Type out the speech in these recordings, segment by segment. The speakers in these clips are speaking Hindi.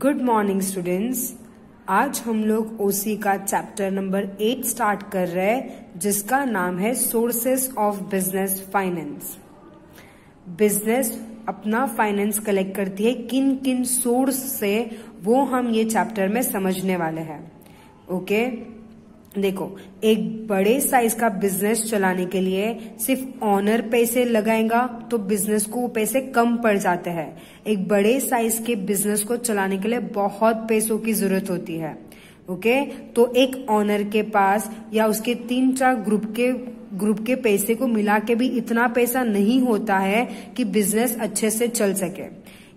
गुड मॉर्निंग स्टूडेंट्स आज हम लोग ओसी का चैप्टर नंबर एट स्टार्ट कर रहे हैं, जिसका नाम है sources of business finance business अपना फाइनेंस कलेक्ट करती है किन किन सोर्स से वो हम ये चैप्टर में समझने वाले हैं. Okay okay? देखो, एक बड़े साइज़ का बिज़नेस चलाने के लिए सिर्फ़ ऑनर पैसे लगाएगा तो बिज़नेस को पैसे कम पड़ जाते हैं। एक बड़े साइज़ के बिज़नेस को चलाने के लिए बहुत पैसों की ज़रूरत होती है। ओके तो एक ऑनर के पास या उसके तीन चार ग्रुप के ग्रुप के पैसे को मिला के भी इतना पैसा नहीं होता है कि बिज़नेस अच्छे से चल सके।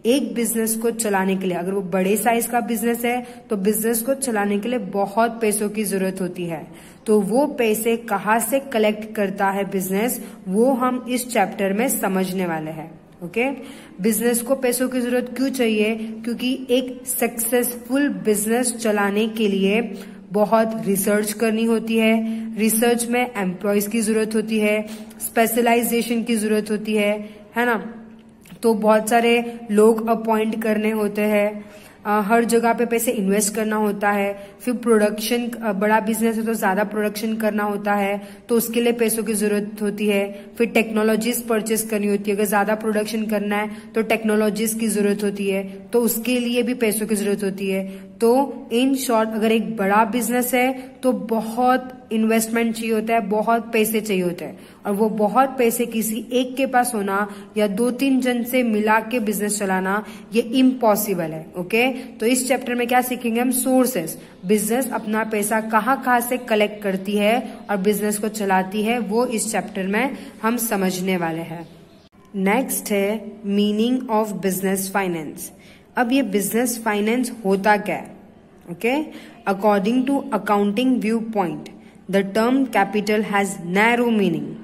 एक बिज़नेस को चलाने के लिए, अगर वो बड़े साइज़ का बिज़नेस है तो बिज़नेस को चलाने के लिए बहुत पैसों की ज़रूरत होती है। तो वो पैसे कहाँ से कलेक्ट करता है बिज़नेस वो हम इस चैप्टर में समझने वाले हैं ओके बिज़नेस को पैसों की ज़रूरत क्यों चाहिए? क्योंकि एक सक्सेसफुल बिज़नेस चलाने के लिए बहुत रिसर्च करनी होती है। रिसर्च में एम्प्लॉयज़ की ज़रूरत होती है स्पेशलाइजेशन की ज़रूरत होती है है ना? तो बहुत सारे लोग अपॉइंट करने होते हैं। हर जगह पे पैसे इन्वेस्ट करना होता है। फिर प्रोडक्शन बड़ा बिज़नेस है तो ज़्यादा प्रोडक्शन करना होता है। तो उसके लिए पैसों की ज़रूरत होती है। फिर टेक्नोलॉजीज़ परचेस करनी होती है। अगर ज़्यादा प्रोडक्शन करना है तो टेक्नोलॉजीज़ की ज़रूरत होती है। तो उसके लिए भी पैसों की ज़रूरत होती है। तो इन शॉर्ट अगर एक बड़ा बिज़नेस है तो बहुत इन्वेस्टमेंट चाहिए होता है, बहुत पैसे चाहिए होते हैं। और वो बहुत पैसे किसी एक के पास होना या दो तीन जन से मिला के बिज़नेस चलाना, ये इम्पॉसिबल है ओके तो इस चैप्टर में क्या सीखेंगे हम? सोर्सेस बिज़नेस अपना पैसा कहाँ कहाँ से कलेक्ट करती है और बिज़नेस को चलाती है, वो इस चैप्टर में हम समझने वाले हैं। नेक्स्ट है मीनिंग ऑफ़ बिज़नेस फाइनेंस अब ये बिज़नेस फाइनेंस होता क्या है? Okay according to accounting view point the term capital has narrow meaning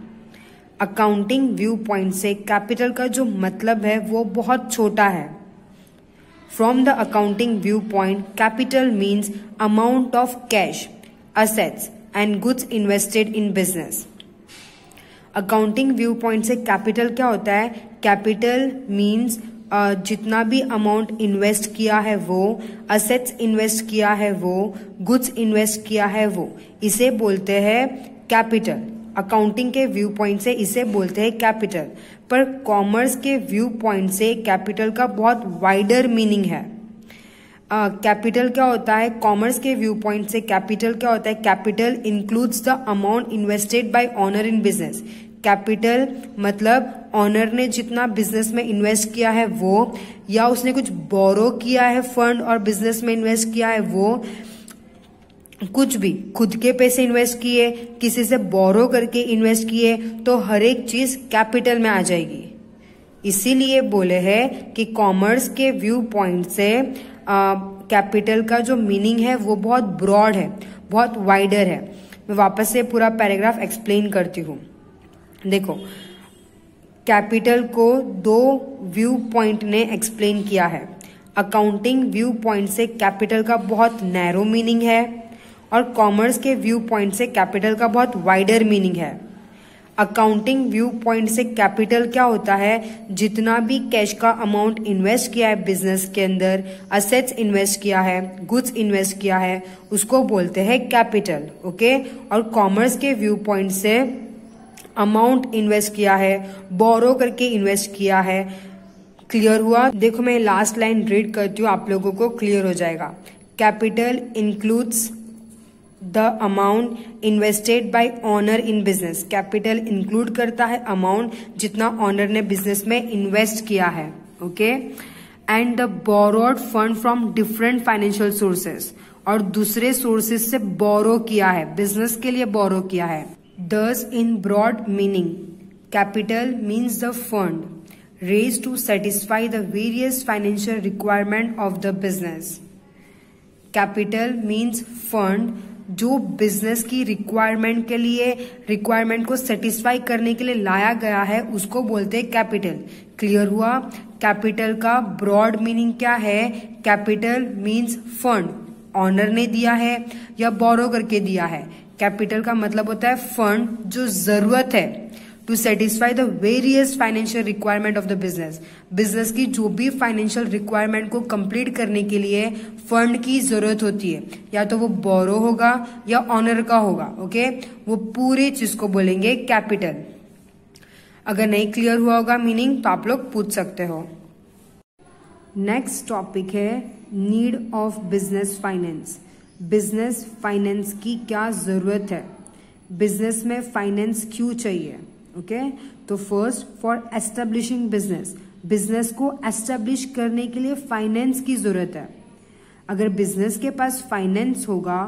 accounting view point से कैपिटल का जो मतलब है, वो बहुत छोटा है. From the accounting view point capital means amount of cash assets and goods invested in business accounting view point से कैपिटल क्या होता है? कैपिटल मीन्स जितना भी अमाउंट इन्वेस्ट किया है वो असेट्स इन्वेस्ट किया है वो गुड्स इन्वेस्ट किया है वो इसे बोलते हैं कैपिटल अकाउंटिंग के व्यू पॉइंट से इसे बोलते हैं कैपिटल पर कॉमर्स के व्यू पॉइंट से कैपिटल का बहुत वाइडर मीनिंग है. कैपिटल uh, क्या होता है? कॉमर्स के व्यू पॉइंट से कैपिटल क्या होता है? Capital includes the amount invested by owner in business capital मतलब ऑनर ने जितना बिज़नेस में इन्वेस्ट किया है वो, या उसने कुछ बोरो किया है फंड और बिज़नेस में इन्वेस्ट किया है वो, कुछ भी, खुद के पैसे इन्वेस्ट किए, किसी से बोरो करके इन्वेस्ट किए तो हर एक चीज़ कैपिटल में आ जाएगी। इसीलिए बोले हैं कि कॉमर्स के व्यू पॉइंट से कैपिटल का जो मीनिंग है वो बहुत ब्रॉड है, बहुत वाइडर है। मैं वापस से पूरा पैराग्राफ एक्सप्लेन करती हूँ। देखो, कैपिटल को दो व्यू पॉइंट ने एक्सप्लेन किया है। अकाउंटिंग व्यू पॉइंट से कैपिटल का बहुत नैरो मीनिंग है और कॉमर्स के व्यू पॉइंट से कैपिटल का बहुत वाइडर मीनिंग है। अकाउंटिंग व्यू पॉइंट से कैपिटल क्या होता है? जितना भी कैश का अमाउंट इन्वेस्ट किया है बिज़नेस के अंदर असेट्स इन्वेस्ट किया है गुड्स इन्वेस्ट किया है, उसको बोलते हैं कैपिटल ओके और कॉमर्स के व्यू पॉइंट से अमाउंट इन्वेस्ट किया है बोरो करके इन्वेस्ट किया है। क्लियर हुआ? देखो मैं लास्ट लाइन रीड करती हूँ, आप लोगों को क्लियर हो जाएगा। Capital includes the amount invested by owner in business capital include करता है अमाउंट जितना ऑनर ने बिज़नेस में इन्वेस्ट किया है okay and the borrowed fund from different financial sources और दूसरे सोर्सेस से बोरो किया है बिज़नेस के लिए बोरो किया है। Thus, in broad meaning, capital means the fund raised to satisfy the various financial requirement of the business. Capital means fund जो बिज़नेस की रिक्वायरमेंट के लिए रिक्वायरमेंट को सेटिस्फाई करने के लिए लाया गया है उसको बोलते हैं कैपिटल क्लियर हुआ कैपिटल का ब्रॉड मीनिंग क्या है कैपिटल मींस फंड ऑनर ने दिया है या बोरो करके दिया है कैपिटल का मतलब होता है फंड जो ज़रूरत है to satisfy the various financial requirement of the business business की जो भी फाइनेंशियल रिक्वायरमेंट को कंप्लीट करने के लिए फंड की ज़रूरत होती है। या तो वो बोरो होगा या ऑनर का होगा ओके वो पूरे चीज़ को बोलेंगे कैपिटल अगर नहीं क्लियर हुआ होगा मीनिंग तो आप लोग पूछ सकते हो। नेक्स्ट टॉपिक है need of business finance business, finance की क्या ज़रूरत है? बिज़नेस में फाइनेंस क्यों चाहिए? ओके? तो first for establishing business business को एस्टेब्लिश करने के लिए फाइनेंस की ज़रूरत है। अगर बिज़नेस के पास फाइनेंस होगा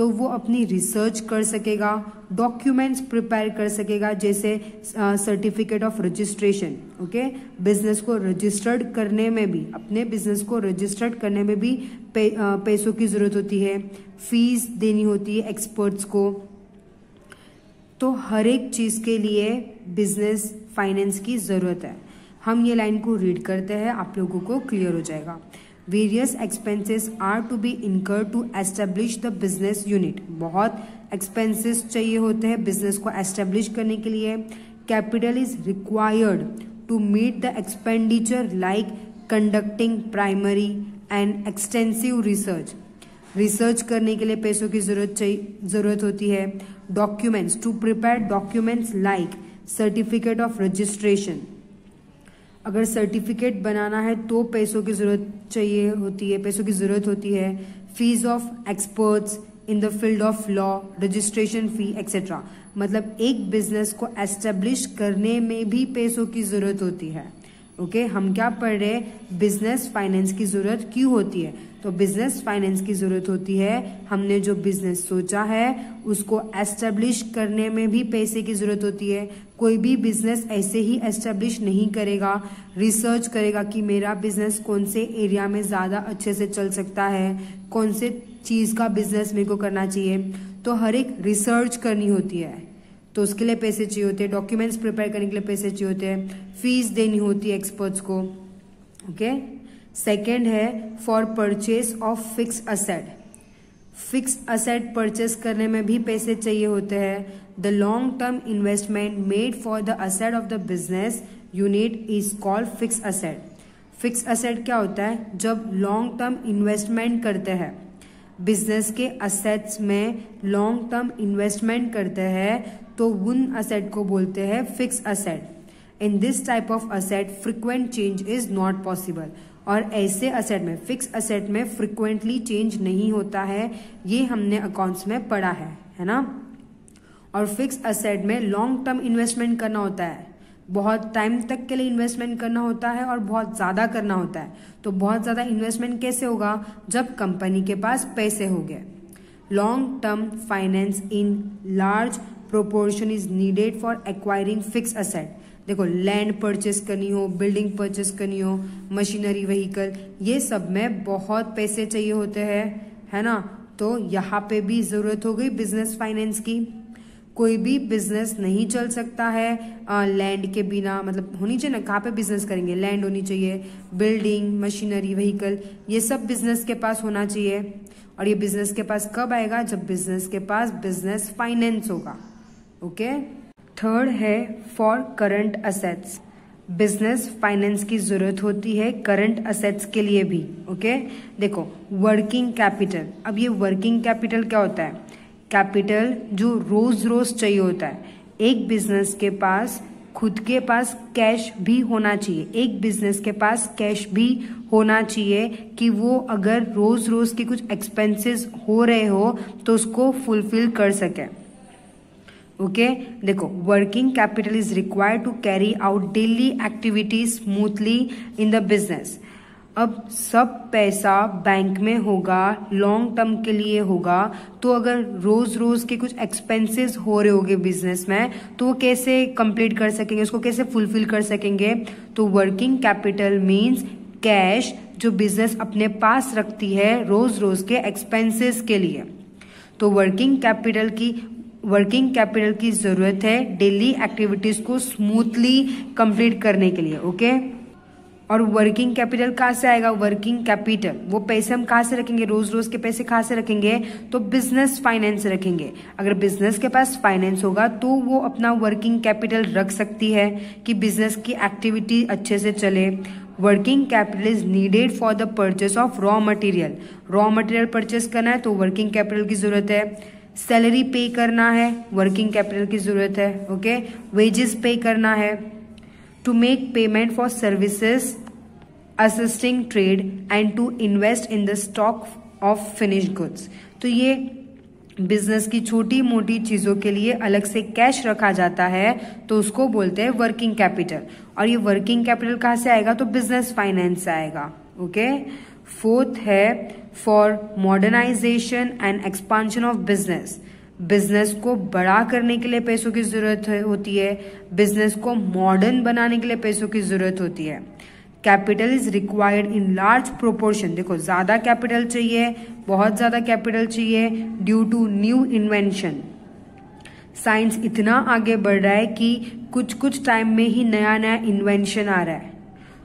तो वो अपनी रिसर्च कर सकेगा डॉक्यूमेंट्स प्रिपेयर कर सकेगा जैसे certificate of registration okay business को रजिस्टर्ड करने में भी अपने बिज़नेस को रजिस्टर्ड करने में भी पे, पैसों की ज़रूरत होती है। फ़ीस देनी होती है एक्सपर्ट्स को। तो हर एक चीज़ के लिए बिज़नेस फाइनेंस की ज़रूरत है। हम ये लाइन को रीड करते हैं आप लोगों को क्लियर हो जाएगा। Various expenses are to be incur to establish the business unit बहुत एक्सपेंसेस चाहिए होते हैं बिज़नेस को एस्टेब्लिश करने के लिए। Capital is required to meet the expenditure like conducting primary and extensive research research करने के लिए पैसों की ज़रूरत चाहिए, ज़रूरत होती है। Documents to prepare documents like certificate of registration अगर सर्टिफिकेट बनाना है तो पैसों की ज़रूरत चाहिए होती है, पैसों की ज़रूरत होती है। Fees of experts in the field of law registration fee etcetera मतलब एक बिज़नेस को एस्टेब्लिश करने में भी पैसों की ज़रूरत होती है। ओके? हम क्या पढ़ रहे बिज़नेस फाइनेंस की ज़रूरत क्यों होती है? तो बिज़नेस फाइनेंस की ज़रूरत होती है, हमने जो बिज़नेस सोचा है, उसको एस्टेब्लिश करने में भी पैसे की ज़रूरत होती है। कोई भी बिज़नेस ऐसे ही एस्टेब्लिश नहीं करेगा रिसर्च करेगा कि मेरा बिज़नेस कौन से एरिया में ज़्यादा अच्छे से चल सकता है, कौन से चीज़ का बिज़नेस मेरे को करना चाहिए। तो हर एक रिसर्च करनी होती है। तो उसके लिए पैसे चाहिए होते हैं। डॉक्यूमेंट्स प्रिपेयर करने के लिए पैसे चाहिए होते हैं। फ़ीस देनी होती है एक्सपर्ट्स को। ओके सेकेंड है for purchase of fix asset fix asset purchase करने में भी पैसे चाहिए होते हैं। The long term investment made for the asset of the business unit is called fix asset fix asset क्या होता है? जब लॉन्ग टर्म इन्वेस्टमेंट करते हैं। बिज़नेस के असेट्स में लॉन्ग टर्म इन्वेस्टमेंट करते हैं तो उन असेट को बोलते हैं fix asset in this type of asset frequent change is not possible और ऐसे असेट में फिक्स असेट में फ्रिक्वेंटली चेंज नहीं होता है, ये हमने अकाउंट्स में पढ़ा है है ना? और फिक्स असेट में लॉन्ग टर्म इन्वेस्टमेंट करना होता है. बहुत टाइम तक के लिए इन्वेस्टमेंट करना होता है और बहुत ज़्यादा करना होता है. तो बहुत ज़्यादा इन्वेस्टमेंट कैसे होगा? जब कंपनी के पास पैसे हो गए. Long term finance in large proportion is needed for acquiring fix asset देखो लैंड परचेस करनी हो बिल्डिंग परचेस करनी हो मशीनरी व्हीकल ये सब में बहुत पैसे चाहिए होते हैं, है ना? तो यहाँ पे भी ज़रूरत हो गई बिज़नेस फाइनेंस की। कोई भी बिज़नेस नहीं चल सकता है लैंड के बिना मतलब होनी चाहिए ना, कहाँ पे बिज़नेस करेंगे? लैंड होनी चाहिए बिल्डिंग मशीनरी व्हीकल ये सब बिज़नेस के पास होना चाहिए। और ये बिज़नेस के पास कब आएगा? जब बिज़नेस के पास बिज़नेस फाइनेंस होगा। ओके थर्ड है for current assets business finance की ज़रूरत होती है करंट असेट्स के लिए भी. ओके देखो वर्किंग कैपिटल अब ये वर्किंग कैपिटल क्या होता है? कैपिटल जो रोज रोज चाहिए होता है. एक बिज़नेस के पास, खुद के पास कैश भी होना चाहिए. एक बिज़नेस के पास कैश भी होना चाहिए कि वो अगर रोज रोज के कुछ एक्सपेंसेस हो रहे हो तो उसको फुलफिल कर सके. ओके देखो working capital is required to carry out daily activities smoothly in the business अब सब पैसा बैंक में होगा लॉन्ग टर्म के लिए होगा तो अगर रोज रोज के कुछ एक्सपेंसेस हो रहे होंगे बिज़नेस में तो वो कैसे कंप्लीट कर सकेंगे, उसको कैसे फुलफिल कर सकेंगे? तो वर्किंग कैपिटल मींस कैश जो बिज़नेस अपने पास रखती है रोज रोज के एक्सपेंसेस के लिए। तो वर्किंग कैपिटल की वर्किंग कैपिटल की ज़रूरत है डेली एक्टिविटीज़ को स्मूथली कंप्लीट करने के लिए ओके और वर्किंग कैपिटल कहाँ से आएगा? वर्किंग कैपिटल वो पैसे हम कहाँ से रखेंगे? रोज रोज के पैसे कहाँ से रखेंगे? तो बिज़नेस फाइनेंस रखेंगे। अगर बिज़नेस के पास फाइनेंस होगा तो वो अपना वर्किंग कैपिटल रख सकती है कि बिज़नेस की एक्टिविटी अच्छे से चले। Working capital is needed for the purchase of raw material raw material purchase करना है तो वर्किंग कैपिटल की ज़रूरत है। सैलरी पे करना है वर्किंग कैपिटल की ज़रूरत है ओके वेजेस पे करना है to make payment for services assisting trade and to invest in the stock of finish goods तो ये बिज़नेस की छोटी मोटी चीज़ों के लिए अलग से कैश रखा जाता है तो उसको बोलते हैं वर्किंग कैपिटल और ये वर्किंग कैपिटल कहाँ से आएगा? तो बिज़नेस फाइनेंस से आएगा ओके फोर्थ है for modernisation and expansion of business business को बड़ा करने के लिए पैसों की ज़रूरत होती है. बिज़नेस को मॉडर्न बनाने के लिए पैसों की ज़रूरत होती है. Capital is required in large proportion देखो, ज़्यादा कैपिटल चाहिए, बहुत ज़्यादा कैपिटल चाहिए due to new invention science इतना आगे बढ़ रहा है कि कुछ कुछ टाइम में ही नया नया इन्वेंशन आ रहा है.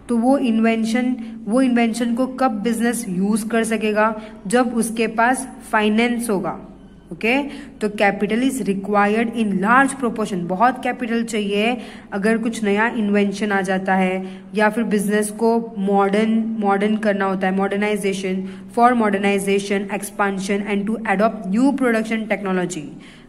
तो वो इन्वेंशन वो इन्वेंशन को कब बिज़नेस यूज़ कर सकेगा? जब उसके पास फाइनेंस होगा ओके तो capital is required in large proportion बहुत कैपिटल चाहिए अगर कुछ नया इन्वेंशन आ जाता है, या फिर बिज़नेस को मॉडर्न मॉडर्न करना होता है modernisation for modernisation expansion and to adopt new production technology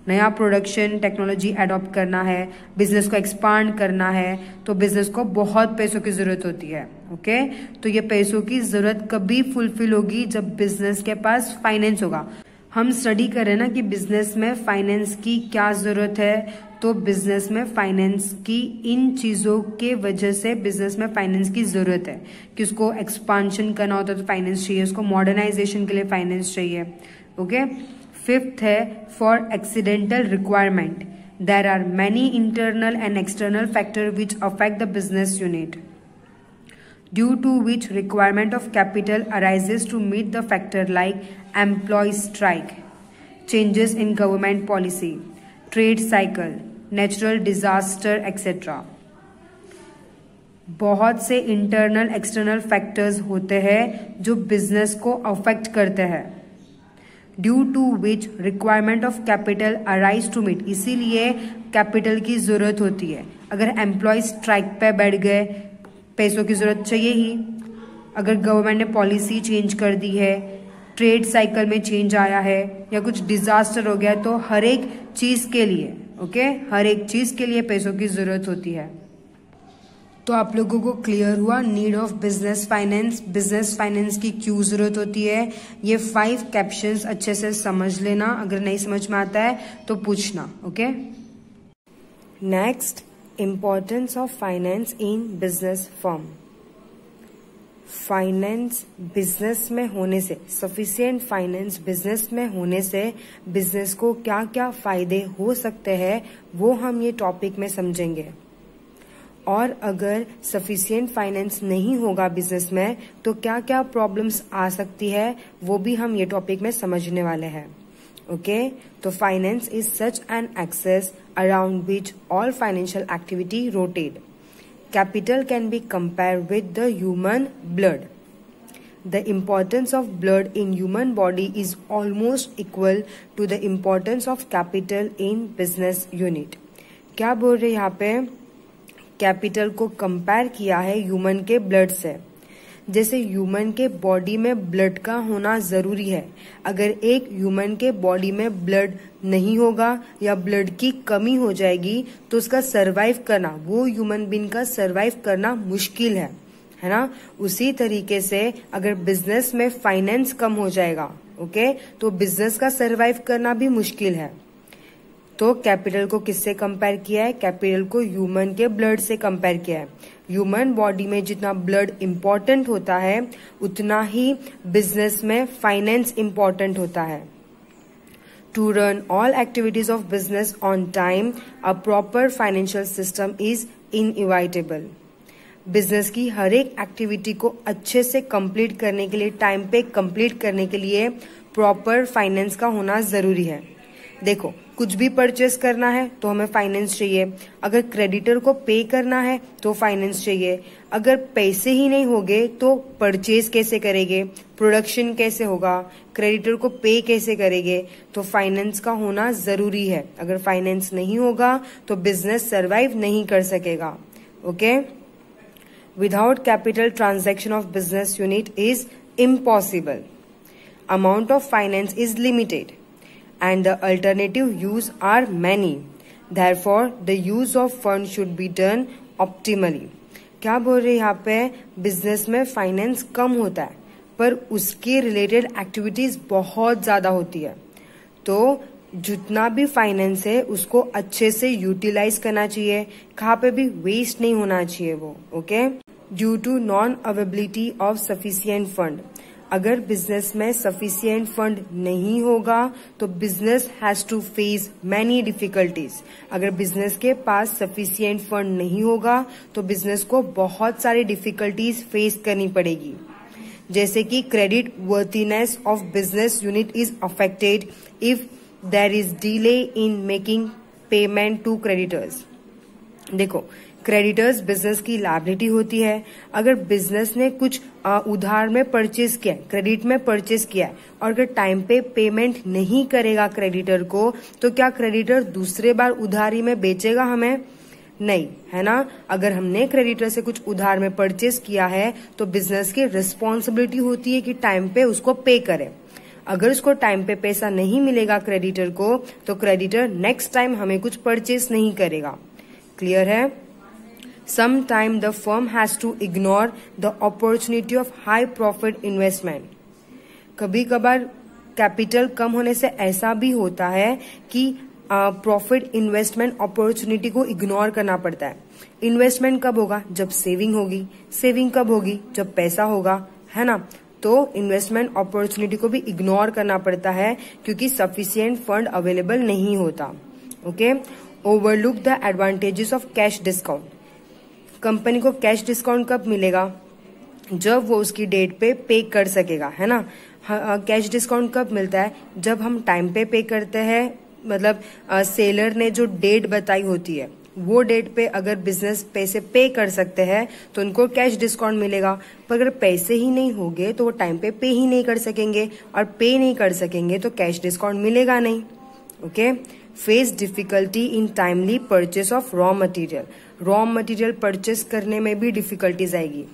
नया प्रोडक्शन टेक्नोलॉजी एडॉप्ट करना है बिज़नेस को एक्सपांड करना है तो बिज़नेस को बहुत पैसों की ज़रूरत होती है ओके तो ये पैसों की ज़रूरत कभी फुलफिल होगी जब बिज़नेस के पास फाइनेंस होगा। हम स्टडी करें ना कि बिज़नेस में फाइनेंस की क्या ज़रूरत है तो बिज़नेस में फाइनेंस की इन चीज़ों के वजह से बिज़नेस में फाइनेंस की ज़रूरत है। कि उसको एक्सपांशन करना होता है तो फाइनेंस चाहिए, उसको मॉडर्नाइजेशन के लिए फाइनेंस चाहिए ओके फिफ्थ है for accidental requirement there are many internal and external factor which affect the business unit due to which requirement of capital arises to meet the factor like employ strike changes in government policy trade cycle natural disaster etcetera बहुत से इंटरनल एक्सटर्नल फैक्टर्स होते हैं जो बिज़नेस को अफेक्ट करते हैं। Due to which requirement of capital arise to meet इसीलिए कैपिटल की ज़रूरत होती है। अगर एम्प्लॉय स्ट्राइक पे बैठ गए, पैसों की ज़रूरत चाहिए ही। अगर गवर्नमेंट ने पॉलिसी चेंज कर दी है ट्रेड साइकिल में चेंज आया है, या कुछ डिजास्टर हो गया तो हर एक चीज़ के लिए ओके हर एक चीज़ के लिए पैसों की ज़रूरत होती है। तो आप लोगों को क्लियर हुआ need of business finance business finance की क्यों ज़रूरत होती है? ये फाइव कैप्शंस अच्छे से समझ लेना, अगर नहीं समझ में आता है तो पूछना okay next importance of finance in business form finance business में होने से सफिशियंट फाइनेंस बिज़नेस में होने से बिज़नेस को क्या क्या फ़ायदे हो सकते हैं, वो हम ये टॉपिक में समझेंगे। और अगर सफिशियंट फाइनेंस नहीं होगा बिज़नेस में तो क्या क्या प्रॉब्लम आ सकती है, वो भी हम ये टॉपिक में समझने वाले हैं। ओके तो finance is such an axis around which all financial activity rotated capital can be compare with the human blood the importance of blood in human body is almost equal to the importance of capital in business unit क्या बोल रहे यहाँ पे? कैपिटल को कंपेयर किया है ह्यूमन के ब्लड से। जैसे ह्यूमन के बॉडी में ब्लड का होना ज़रूरी है। अगर एक ह्यूमन के बॉडी में ब्लड नहीं होगा या ब्लड की कमी हो जाएगी तो उसका सरवाइव करना, वो ह्यूमन बीन का सरवाइव करना मुश्किल है। है ना? उसी तरीके से अगर बिज़नेस में फाइनेंस कम हो जाएगा ओके तो बिज़नेस का सरवाइव करना भी मुश्किल है। तो कैपिटल को किससे कंपेयर किया है? कैपिटल को ह्यूमन के ब्लड से कंपेयर किया है। ह्यूमन बॉडी में जितना ब्लड इम्पोर्टेंट होता है, उतना ही बिज़नेस में फाइनेंस इम्पोर्टेंट होता है। To run all activities of business on time a proper financial system is inevitable business की हर एक एक्टिविटी को अच्छे से कंप्लीट करने के लिए टाइम पे कंप्लीट करने के लिए प्रॉपर फाइनेंस का होना ज़रूरी है। देखो, कुछ भी परचेस करना है तो हमें फाइनेंस चाहिए। अगर क्रेडिटर को पे करना है तो फाइनेंस चाहिए। अगर पैसे ही नहीं होंगे तो परचेज कैसे करेंगे? प्रोडक्शन कैसे होगा? क्रेडिटर को पे कैसे करेंगे? तो फाइनेंस का होना ज़रूरी है। अगर फाइनेंस नहीं होगा तो बिज़नेस सरवाइव नहीं कर सकेगा। Okay without capital transaction of business unit is impossible amount of finance is limited and the alternative use are many. Therefore, the use of fund should be done optimally. क्या बोल रहे यहाँ पे? बिज़नेस में फाइनेंस कम होता है पर उसके रिलेटेड एक्टिविटीज़ बहुत ज़्यादा होती है। तो जितना भी फाइनेंस है उसको अच्छे से यूटिलाइज करना चाहिए। कहाँ पे भी वेस्ट नहीं होना चाहिए वो okay due to non availability of sufficient fund अगर बिज़नेस में सफिशियंट फंड नहीं होगा तो business has to face many difficulties अगर बिज़नेस के पास सफिशियंट फंड नहीं होगा तो बिज़नेस को बहुत सारी डिफिकल्टीज फेस करनी पड़ेगी. जैसे कि credit worthiness of business unit is affected if there is delay in making payment to creditors देखो क्रेडिटर्स बिज़नेस की लाइबिलिटी होती है। अगर बिज़नेस ने कुछ उधार में परचेज किया क्रेडिट में परचेज किया और अगर टाइम पे पेमेंट नहीं करेगा क्रेडिटर को तो क्या क्रेडिटर दूसरे बार उधारी में बेचेगा हमें? नहीं, है ना? अगर हमने क्रेडिटर से कुछ उधार में परचेज किया है तो बिज़नेस की रिस्पॉन्सिबिलिटी होती है कि टाइम पे उसको पे करे। अगर उसको टाइम पे पैसा नहीं मिलेगा क्रेडिटर को तो क्रेडिटर नेक्स्ट टाइम हमें कुछ परचेज नहीं करेगा। क्लियर है? Sometime the firm has to ignore the opportunity of high profit investment. कभी कभार कैपिटल कम होने से ऐसा भी होता है कि प्रॉफिट इन्वेस्टमेंट अपॉर्चुनिटी को इग्नोर करना पड़ता है। इन्वेस्टमेंट कब होगा? जब सेविंग होगी। सेविंग कब होगी? जब पैसा होगा, है ना? तो इन्वेस्टमेंट अपॉर्चुनिटी को भी इग्नोर करना पड़ता है क्योंकि सफिशियंट फंड अवेलेबल नहीं होता। Okay overlook the advantages of cash discount company को कैश डिस्काउंट कब मिलेगा? जब वो उसकी डेट पे पे कर सकेगा है ना? कैश डिस्काउंट कब मिलता है? जब हम टाइम पे पे करते हैं मतलब आ, सेलर ने जो डेट बताई होती है वो डेट पे अगर बिज़नेस पैसे पे कर सकते हैं तो उनको कैश डिस्काउंट मिलेगा। पर अगर पैसे ही नहीं होंगे तो वो टाइम पे पे ही नहीं कर सकेंगे और पे नहीं कर सकेंगे तो कैश डिस्काउंट मिलेगा नहीं okay? Face difficulty in timely purchase of raw material. Raw material purchase करने में भी डिफिकल्टीज आएगी।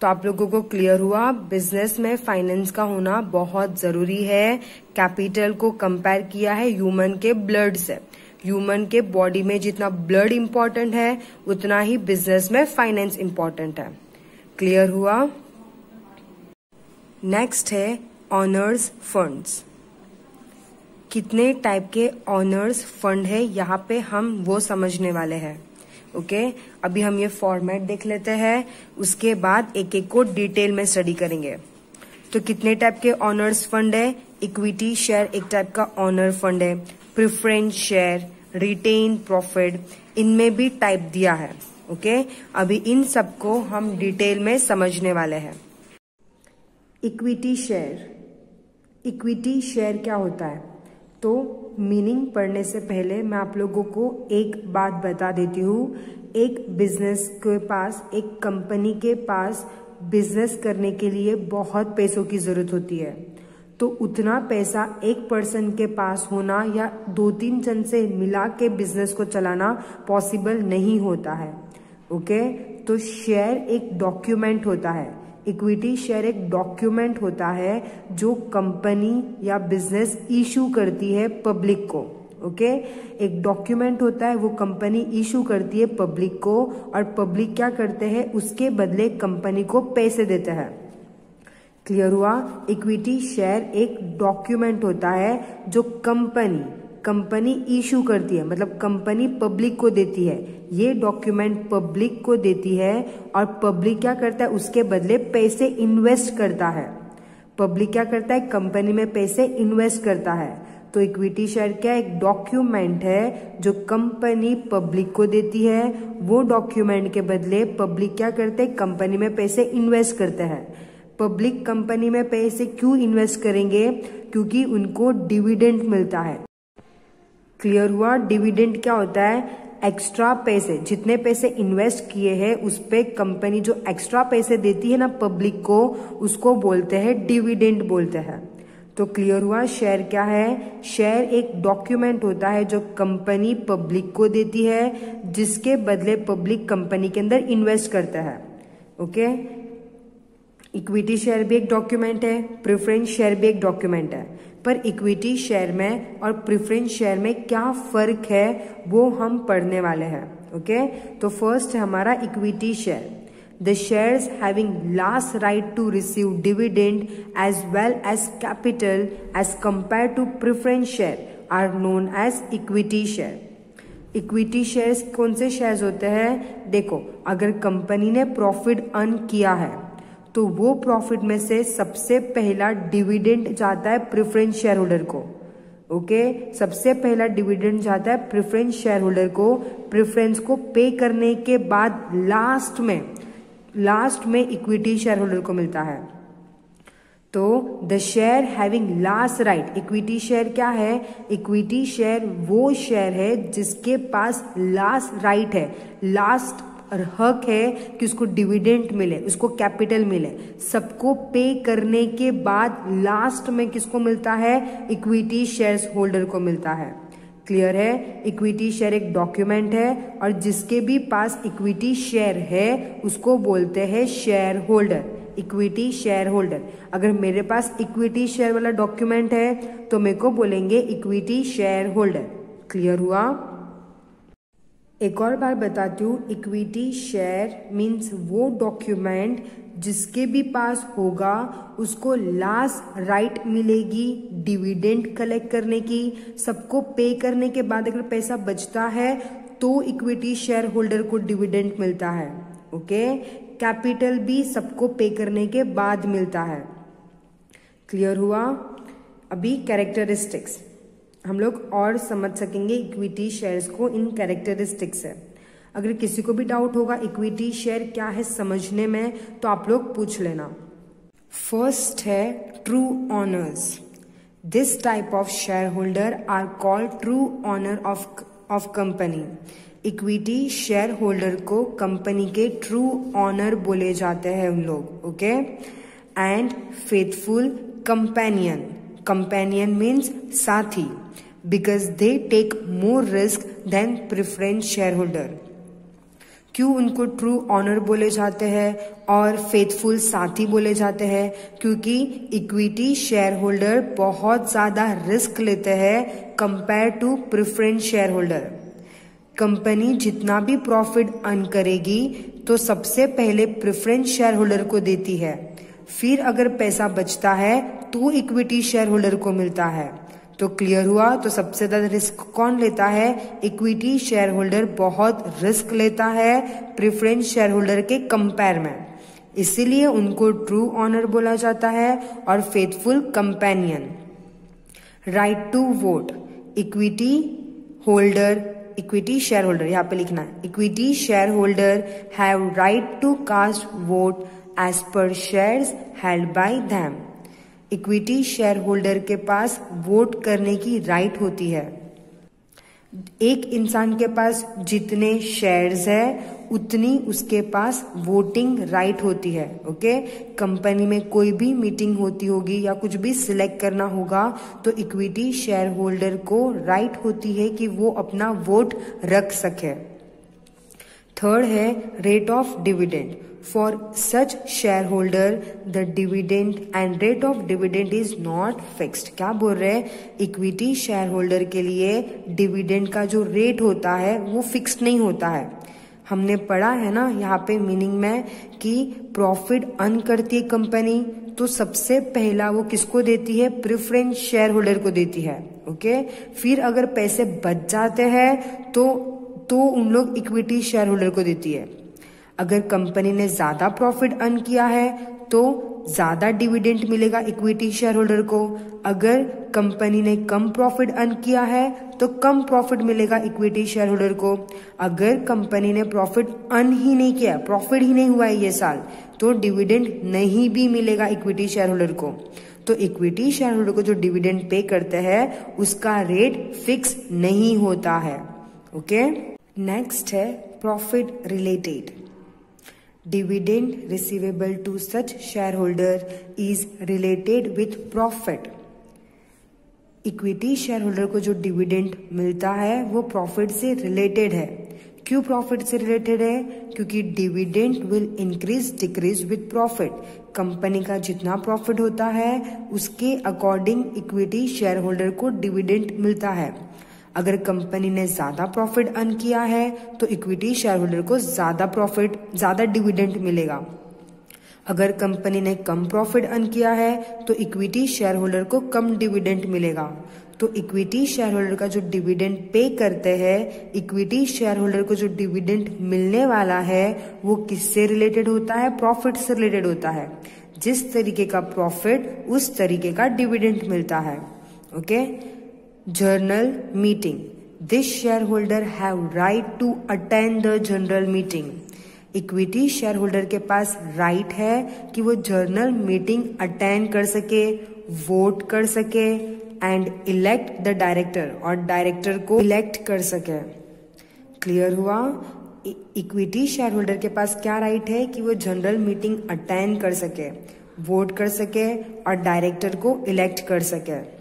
तो आप लोगों को क्लियर हुआ बिज़नेस में फाइनेंस का होना बहुत ज़रूरी है। कैपिटल को कंपेयर किया है ह्यूमन के ब्लड से। ह्यूमन के बॉडी में जितना ब्लड इंपॉर्टेंट है, उतना ही बिज़नेस में फाइनेंस इंपॉर्टेंट है। क्लियर हुआ? नेक्स्ट है ऑनर्स फंड्स कितने टाइप के ऑनर्स फंड है, यहाँ पे हम वो समझने वाले हैं। ओके अभी हम ये फॉर्मेट देख लेते हैं। उसके बाद एक एक को डिटेल में स्टडी करेंगे। तो कितने टाइप के ऑनर्स फंड है? इक्विटी शेयर एक टाइप का ऑनर फंड है। प्रिफरेंस शेयर रिटेन प्रॉफिट इनमें भी टाइप दिया है। Okay okay? अभी इन सबको हम डिटेल में समझने वाले हैं। इक्विटी शेयर इक्विटी शेयर क्या होता है? तो मीनिंग पढ़ने से पहले मैं आप लोगों को एक बात बता देती हूँ। एक बिज़नेस के पास, एक कंपनी के पास बिज़नेस करने के लिए बहुत पैसों की ज़रूरत होती है। तो उतना पैसा एक पर्सन के पास होना या दो तीन जन से मिला के बिज़नेस को चलाना पॉसिबल नहीं होता है। ओके? तो शेयर एक डॉक्यूमेंट होता है। इक्विटी शेयर एक डॉक्यूमेंट होता है जो कंपनी या बिज़नेस इशू करती है पब्लिक को ओके okay? एक डॉक्यूमेंट होता है, वो कंपनी इशू करती है पब्लिक को और पब्लिक क्या करते हैं? उसके बदले कंपनी को पैसे देते हैं। क्लियर हुआ? इक्विटी शेयर एक डॉक्यूमेंट होता है जो कंपनी कंपनी इशू करती है मतलब कंपनी पब्लिक को देती है। ये डॉक्यूमेंट पब्लिक को देती है और पब्लिक क्या करता है? उसके बदले पैसे इन्वेस्ट करता है। पब्लिक क्या करता है? कंपनी में पैसे इन्वेस्ट करता है। तो इक्विटी शेयर क्या एक डॉक्यूमेंट है जो कंपनी पब्लिक को देती है। वो डॉक्यूमेंट के बदले पब्लिक क्या करते हैं? कंपनी में पैसे इन्वेस्ट करते हैं। पब्लिक कंपनी में पैसे क्यों इन्वेस्ट करेंगे? क्योंकि उनको डिविडेंड मिलता है। क्लियर हुआ? डिविडेंड क्या होता है? एक्स्ट्रा पैसे, जितने पैसे इन्वेस्ट किए हैं, उस पर कंपनी जो एक्स्ट्रा पैसे देती है ना पब्लिक को, उसको बोलते हैं डिविडेंड बोलते हैं। तो क्लियर हुआ? शेयर क्या है? शेयर एक डॉक्यूमेंट होता है जो कंपनी पब्लिक को देती है, जिसके बदले पब्लिक कंपनी के अंदर इन्वेस्ट करता है। ओके इक्विटी शेयर भी एक डॉक्यूमेंट है प्रेफरेंस शेयर भी एक डॉक्यूमेंट है। पर इक्विटी शेयर में और प्रेफरेंस शेयर में क्या फ़र्क है, वो हम पढ़ने वाले हैं ओके तो फ़र्स्ट हमारा equity share the shares having last right to receive dividend as well as capital as compare to preference share are known as equity share equity shares कौन से शेयर्स होते हैं? देखो, अगर कंपनी ने प्रॉफिट अर्न किया है तो वो प्रॉफिट में से सबसे पहला डिविडेंड जाता है प्रेफरेंस शेयर होल्डर को ओके okay? सबसे पहला डिविडेंड जाता है प्रेफरेंस शेयर होल्डर को प्रेफरेंस को पे करने के बाद लास्ट में लास्ट में इक्विटी शेयर होल्डर को मिलता है तो the share having last right equity share क्या है इक्विटी शेयर वो शेयर है जिसके पास लास्ट राइट right है लास्ट और हक है कि उसको डिविडेंट मिले, उसको कैपिटल मिले। सबको पे करने के बाद लास्ट में किसको मिलता है? इक्विटी शेयर्स होल्डर को मिलता है। क्लियर है? इक्विटी शेयर एक डॉक्यूमेंट है और जिसके भी पास इक्विटी शेयर है, उसको बोलते हैं share holder equity share holder अगर मेरे पास इक्विटी शेयर वाला डॉक्यूमेंट है तो मेरे को बोलेंगे इक्विटी शेयर होल्डर क्लियर हुआ? एक और बार बताती हूँ इक्विटी शेयर मीन्स वो डॉक्यूमेंट जिसके भी पास होगा, उसको लास्ट राइट मिलेगी डिविडेंड कलेक्ट करने की। सबको पे करने के बाद अगर पैसा बचता है तो इक्विटी शेयर होल्डर को डिविडेंड मिलता है ओके कैपिटल भी सबको पे करने के बाद मिलता है। क्लियर हुआ? अभी कैरेक्टरिस्टिक्स हम लोग और समझ सकेंगे इक्विटी शेयर्स को इन कैरेक्टरिस्टिक्स से। अगर किसी को भी डाउट होगा इक्विटी शेयर क्या है समझने में तो आप लोग पूछ लेना। फ़र्स्ट है true owners this type of share holder are called true owner of of company equity share holder को कंपनी के ट्रू ऑनर बोले जाते हैं उन लोग okay and faithful companion means साथी because they take more risk than preference share holder क्यों उनको ट्रू ऑनर बोले जाते हैं और फेथफुल साथी बोले जाते हैं? क्योंकि इक्विटी शेयर होल्डर बहुत ज़्यादा रिस्क लेते हैं compare to preference share holder company जितना भी प्रॉफिट अर्न करेगी तो सबसे पहले प्रिफरेंस शेयर होल्डर को देती है। फिर अगर पैसा बचता है तो इक्विटी शेयर होल्डर को मिलता है। तो क्लियर हुआ? तो सबसे ज़्यादा रिस्क कौन लेता है? इक्विटी शेयर होल्डर बहुत रिस्क लेता है प्रेफरेंस शेयर होल्डर के कंपेयर में इसीलिए उनको ट्रू ऑनर बोला जाता है और faithful companion right to vote equity holder equity share holder यहाँ पे लिखना है। Equity share holder have right to cast vote as per share held by them equity share holder के पास वोट करने की राइट होती है। एक इंसान के पास जितने शेयर्स है, उतनी उसके पास वोटिंग राइट होती है, ओके? कंपनी में कोई भी मीटिंग होती होगी या कुछ भी सिलेक्ट करना होगा तो इक्विटी शेयर होल्डर को राइट होती है कि वो अपना वोट रख सके। थर्ड है, rate of dividend. For such shareholder, the dividend and rate of dividend is not fixed. क्या बोल रहे हैं? इक्विटी शेयर होल्डर के लिए डिविडेंड का जो रेट होता है वो फिक्स नहीं होता है। हमने पढ़ा है ना यहाँ पे मीनिंग में कि प्रॉफिट अर्न करती है कंपनी तो सबसे पहला वो किसको देती है? प्रेफरेंस शेयर होल्डर को देती है ओके फिर अगर पैसे बच जाते हैं तो तो उन लोग इक्विटी शेयर होल्डर को देती है। अगर कंपनी ने ज़्यादा प्रॉफिट अर्न किया है तो ज़्यादा डिविडेंट मिलेगा इक्विटी शेयर होल्डर को। अगर कंपनी ने कम प्रॉफिट अर्न किया है तो कम प्रॉफिट मिलेगा इक्विटी शेयर होल्डर को। अगर कंपनी ने प्रॉफिट अर्न ही नहीं किया, प्रॉफिट ही नहीं हुआ है ये साल तो डिविडेंड नहीं भी मिलेगा इक्विटी शेयर होल्डर को। तो इक्विटी शेयर होल्डर को जो डिविडेंड पे करते हैं, उसका रेट फिक्स नहीं होता है। ओके? नेक्स्ट है profit related. Receivable to such share holder is related with profit equity share holder को जो डिविडेंड मिलता है, वो प्रॉफिट से रिलेटेड है। क्यों प्रॉफिट से रिलेटेड है? क्योंकि dividend will increase decrease with profit company का जितना प्रॉफिट होता है, उसके अकॉर्डिंग इक्विटी शेयर होल्डर को डिविडेंड मिलता है। अगर कंपनी ने ज़्यादा प्रॉफिट अर्न किया है तो इक्विटी शेयर होल्डर को ज़्यादा प्रॉफिट ज़्यादा डिविडेंड मिलेगा। अगर कंपनी ने कम प्रॉफिट अर्न किया है तो इक्विटी शेयर होल्डर को कम डिविडेंड मिलेगा। तो इक्विटी शेयर होल्डर का जो डिविडेंड पे करते हैं इक्विटी शेयर होल्डर को जो डिविडेंड मिलने वाला है, वो किससे रिलेटेड होता है? प्रॉफिट से रिलेटेड होता है। जिस तरीके का प्रॉफिट उस तरीके का डिविडेंड मिलता है। Okay general meeting this share holder have right to attend the general meeting equity share holder के पास राइट है कि वो जर्नल मीटिंग अटेंड कर सके वोट कर सके एंड इलेक्ट द डायरेक्टर और डायरेक्टर को इलेक्ट कर सके। क्लियर हुआ? इक्विटी शेयर होल्डर के पास क्या राइट है कि वो जनरल मीटिंग अटेंड कर सके वोट कर सके और डायरेक्टर को इलेक्ट कर सके।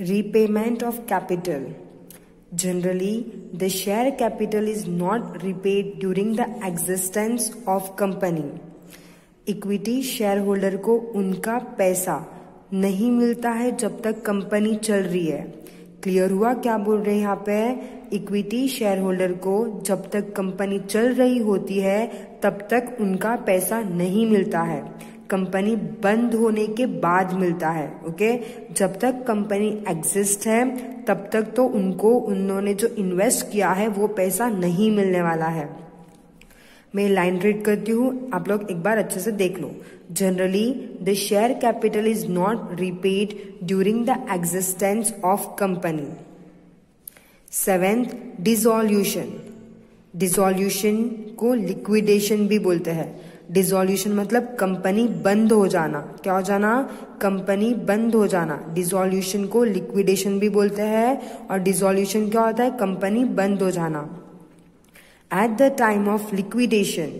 Repayment of capital Generally, the share capital is not repaid during the existence of company. Equity share holder को उनका पैसा नहीं मिलता है जब तक कंपनी चल रही है। क्लियर हुआ? क्या बोल रहे हैं यहाँ पे? इक्विटी शेयर होल्डर को जब तक कंपनी चल रही होती है तब तक उनका पैसा नहीं मिलता है। कंपनी बंद होने के बाद मिलता है ओके जब तक कंपनी एग्जिस्ट है, तब तक तो उनको, उन्होंने जो इन्वेस्ट किया है, वो पैसा नहीं मिलने वाला है। मैं लाइन रीड करती हूँ, आप लोग एक बार अच्छे से देख लो। Generally the share capital is not repaid during the existence of company seventh dissolution dissolution को लिक्विडेशन भी बोलते हैं। डिजोल्यूशन मतलब कंपनी बंद हो जाना। क्या हो जाना? कंपनी बंद हो जाना। डिजोल्यूशन को लिक्विडेशन भी बोलते हैं और डिजोल्यूशन क्या होता है? कंपनी बंद हो जाना। At the time of liquidation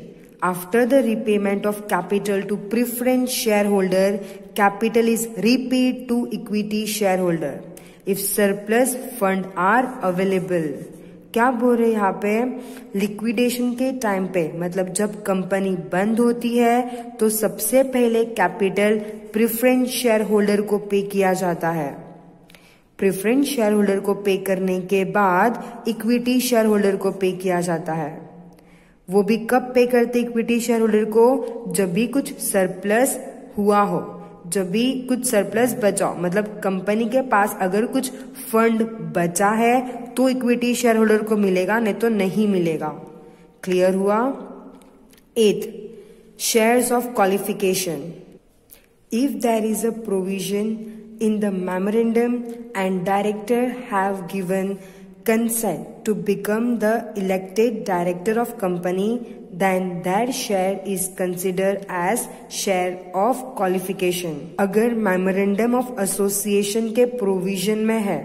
after the repayment of capital to preference share holder capital is repaid to equity share holder if surplus fund are available क्या बोल रहे यहाँ पे? लिक्विडेशन के टाइम पे। मतलब जब कंपनी बंद होती है तो सबसे पहले कैपिटल प्रिफरेंस शेयर होल्डर को पे किया जाता है। प्रिफरेंस शेयर होल्डर को पे करने के बाद इक्विटी शेयर होल्डर को पे किया जाता है। वो भी कब पे करते इक्विटी शेयर होल्डर को? जब भी कुछ सरप्लस हुआ हो। जब भी कुछ सरप्लस बचाओ। मतलब कंपनी के पास अगर कुछ फंड बचा है तो इक्विटी शेयर होल्डर को मिलेगा, नहीं तो नहीं मिलेगा। क्लियर हुआ? Eighth shares of qualification if there is a provision in the memorandum and director have given consent to become the elected director of company then that share is considered as share of qualification अगर memorandum of association के provision में है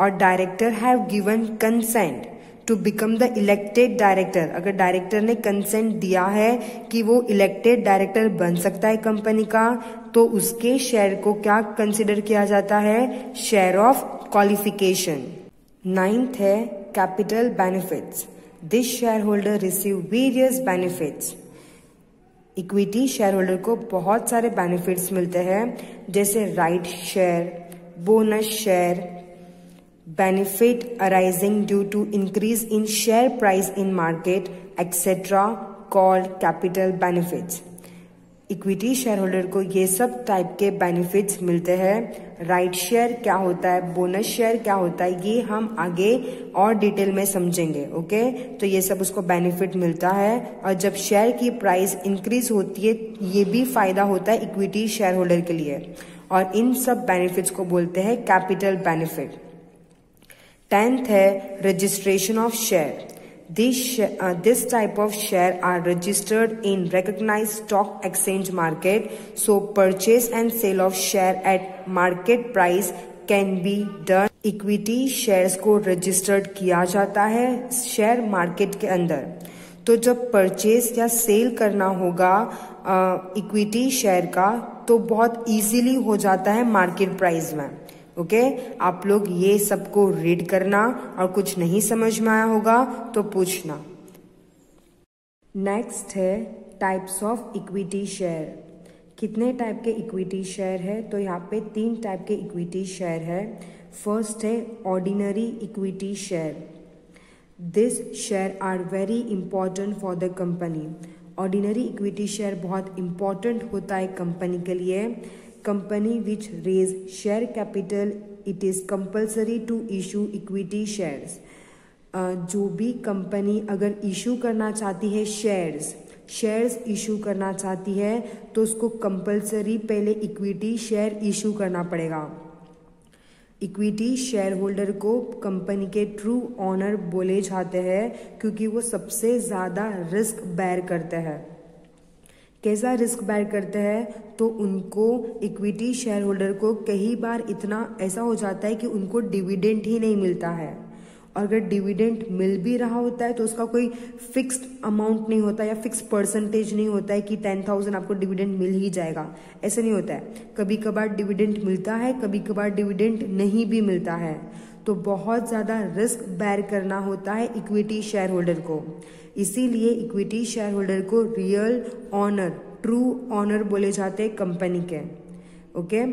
और director have given consent to become the elected director अगर डायरेक्टर ने कंसेंट दिया है कि वो इलेक्टेड डायरेक्टर बन सकता है कंपनी का तो उसके शेयर को क्या कंसिडर किया जाता है शेयर ऑफ़ क्वालिफिकेशन नाइन्थ है capital benefits this share holder receive various benefits equity share holder को बहुत सारे बेनिफिट्स मिलते हैं, जैसे right share bonus share benefit arising due to increase in share price in market etcetera called capital benefits equity share holder को ये सब टाइप के बेनिफिट्स मिलते हैं। राइट शेयर क्या होता है? बोनस शेयर क्या होता है? ये हम आगे और डिटेल में समझेंगे ओके तो ये सब उसको बेनिफिट मिलता है। और जब शेयर की प्राइस इंक्रीज होती है, ये भी फ़ायदा होता है इक्विटी शेयर होल्डर के लिए। और इन सब बेनिफिट्स को बोलते हैं कैपिटल बेनिफिट टेंथ है registration of share This, uh, this type of share are registered in recognized stock exchange market. So purchase and sale of share at market price can be done. Equity shares को रजिस्टर्ड किया जाता है शेयर मार्केट के अंदर तो जब परचेज या सेल करना होगा इक्विटी शेयर का तो बहुत इजीली हो जाता है मार्केट प्राइस में ओके? आप लोग ये सबको रीड करना और कुछ नहीं समझ में आया होगा तो पूछना। नेक्स्ट है टाइप्स ऑफ़ इक्विटी शेयर कितने टाइप के इक्विटी शेयर है? तो यहाँ पे तीन टाइप के इक्विटी शेयर है। फ़र्स्ट है ordinary equity share this share are very important for the company ordinary equity share बहुत इंपॉर्टेंट होता है कंपनी के लिए। Company which raise share capital it is compulsory to issue equity shares. Uh, जो भी कंपनी अगर इशू करना चाहती है शेयर्स शेयर्स इशू करना चाहती है तो उसको कंपलसरी पहले इक्विटी शेयर इशू करना पड़ेगा। इक्विटी शेयर होल्डर को कंपनी के ट्रू ऑनर बोले जाते हैं क्योंकि वो सबसे ज़्यादा रिस्क बैर करते हैं। कैसा रिस्क बैर करते हैं तो उनको इक्विटी शेयर होल्डर को कई बार इतना ऐसा हो जाता है कि उनको डिविडेंट ही नहीं मिलता है। और अगर डिविडेंट मिल भी रहा होता है तो उसका कोई फिक्स्ड अमाउंट नहीं होता या फिक्स परसेंटेज नहीं होता है कि टेन थाउज़ेंड आपको डिविडेंट मिल ही जाएगा। ऐसा नहीं होता है। कभी कभार डिविडेंट मिलता है कभी कभार डिविडेंट नहीं भी मिलता है। तो बहुत ज़्यादा रिस्क बैर करना होता है इक्विटी शेयर होल्डर को। इसीलिए इक्विटी शेयर होल्डर को रियल ऑनर ट्रू ऑनर बोले जाते हैं कंपनी के। ओके?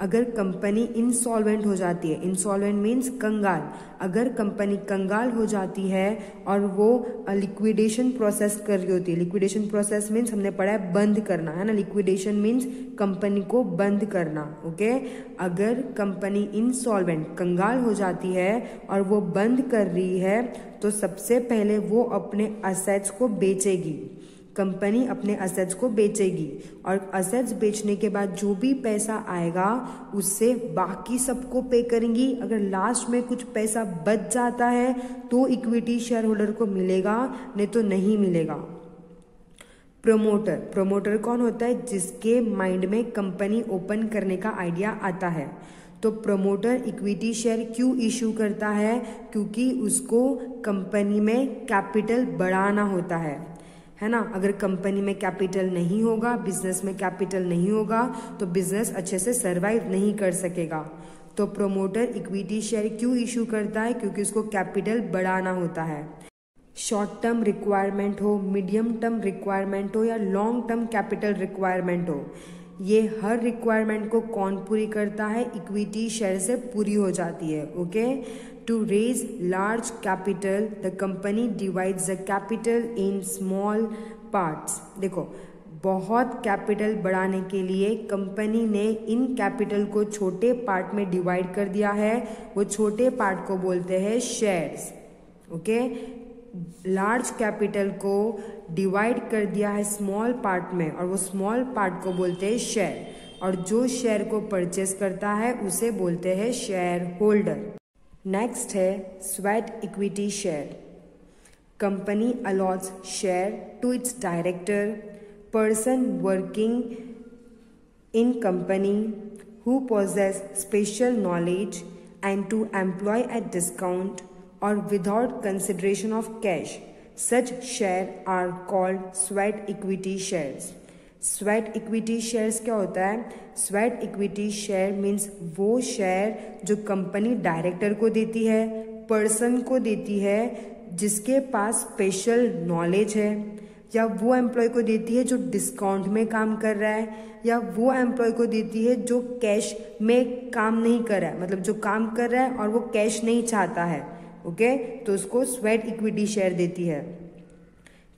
अगर कंपनी इंसॉल्वेंट हो जाती है इंसॉल्वेंट मीन्स कंगाल। अगर कंपनी कंगाल हो जाती है और वो लिक्विडेशन प्रोसेस कर रही होती है लिक्विडेशन प्रोसेस मीन्स हमने पढ़ा है बंद करना, है ना? लिक्विडेशन मीन्स कंपनी को बंद करना, ओके? अगर कंपनी इंसॉल्वेंट कंगाल हो जाती है और वो बंद कर रही है तो सबसे पहले वो अपने असेट्स को बेचेगी। कंपनी अपने असेट्स को बेचेगी और असेट्स बेचने के बाद जो भी पैसा आएगा, उससे बाकी सबको पे करेंगी। अगर लास्ट में कुछ पैसा बच जाता है तो इक्विटी शेयर होल्डर को मिलेगा, नहीं तो नहीं मिलेगा। प्रमोटर प्रमोटर कौन होता है? जिसके माइंड में कंपनी ओपन करने का आइडिया आता है। तो प्रमोटर इक्विटी शेयर क्यों इशू करता है? क्योंकि उसको कंपनी में कैपिटल बढ़ाना होता है। है ना? अगर कंपनी में कैपिटल नहीं होगा बिज़नेस में कैपिटल नहीं होगा तो बिज़नेस अच्छे से सरवाइव नहीं कर सकेगा। तो प्रोमोटर इक्विटी शेयर क्यों इशू करता है? क्योंकि उसको कैपिटल बढ़ाना होता है। शॉर्ट टर्म रिक्वायरमेंट हो मीडियम टर्म रिक्वायरमेंट हो, या लॉन्ग टर्म कैपिटल रिक्वायरमेंट हो, ये हर रिक्वायरमेंट को कौन पूरी करता है? इक्विटी शेयर से पूरी हो जाती है okay To raise large capital, the company divides the capital in small parts. देखो बहुत कैपिटल बढ़ाने के लिए कंपनी ने इन कैपिटल को छोटे पार्ट में डिवाइड कर दिया है। वो छोटे पार्ट को बोलते हैं शेयर्स ओके लार्ज कैपिटल को डिवाइड कर दिया है स्मॉल पार्ट में और वो स्मॉल पार्ट को बोलते हैं शेयर और जो शेयर को परचेस करता है उसे बोलते हैं शेयर होल्डर नेक्स्ट है sweat equity share company allots share to its director person working in company who possess special knowledge and to employ at discount और without consideration of cash such share are called sweat equity shares Sweat equity shares क्या होता है? स्वेट इक्विटी शेयर मीन्स वो शेयर जो कंपनी डायरेक्टर को देती है पर्सन को देती है, जिसके पास स्पेशल नॉलेज है, या वो एम्प्लॉय को देती है जो डिस्काउंट में काम कर रहा है, या वो एम्प्लॉय को देती है जो कैश में काम नहीं कर रहा है मतलब जो काम कर रहा है और वो कैश नहीं चाहता है ओके तो उसको स्वेट इक्विटी शेयर देती है।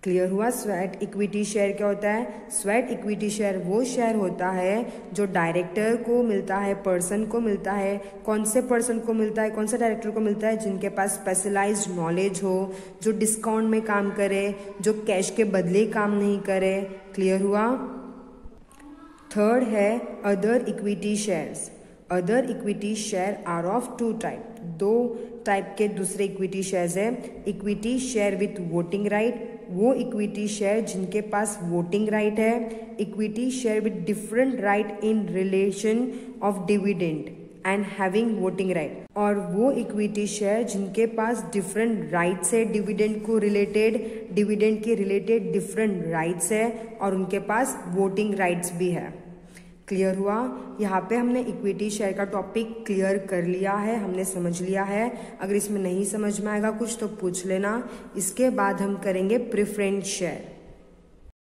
क्लियर हुआ? स्वेट इक्विटी शेयर क्या होता है? स्वेट इक्विटी शेयर वो शेयर होता है जो डायरेक्टर को मिलता है पर्सन को मिलता है। कौन से पर्सन को मिलता है? कौन से डायरेक्टर को मिलता है जिनके पास स्पेशलाइज नॉलेज हो, जो डिस्काउंट में काम करे, जो कैश के बदले काम नहीं करे? क्लियर हुआ? थर्ड है other equity shares other equity share are of two type दो टाइप के दूसरे इक्विटी शेयर्स है। Equity share with voting right वो इक्विटी शेयर जिनके पास वोटिंग राइट है equity share with different right in relation of dividend and having voting right और वो इक्विटी शेयर जिनके पास डिफरेंट राइट्स है डिविडेंड को रिलेटेड डिविडेंड के रिलेटेड डिफरेंट राइट्स है और उनके पास वोटिंग राइट्स भी है। क्लियर हुआ। यहाँ पे हमने इक्विटी शेयर का टॉपिक क्लियर कर लिया है, हमने समझ लिया है। अगर इसमें नहीं समझ में आएगा कुछ तो पूछ लेना। इसके बाद हम करेंगे प्रिफ्रेंस शेयर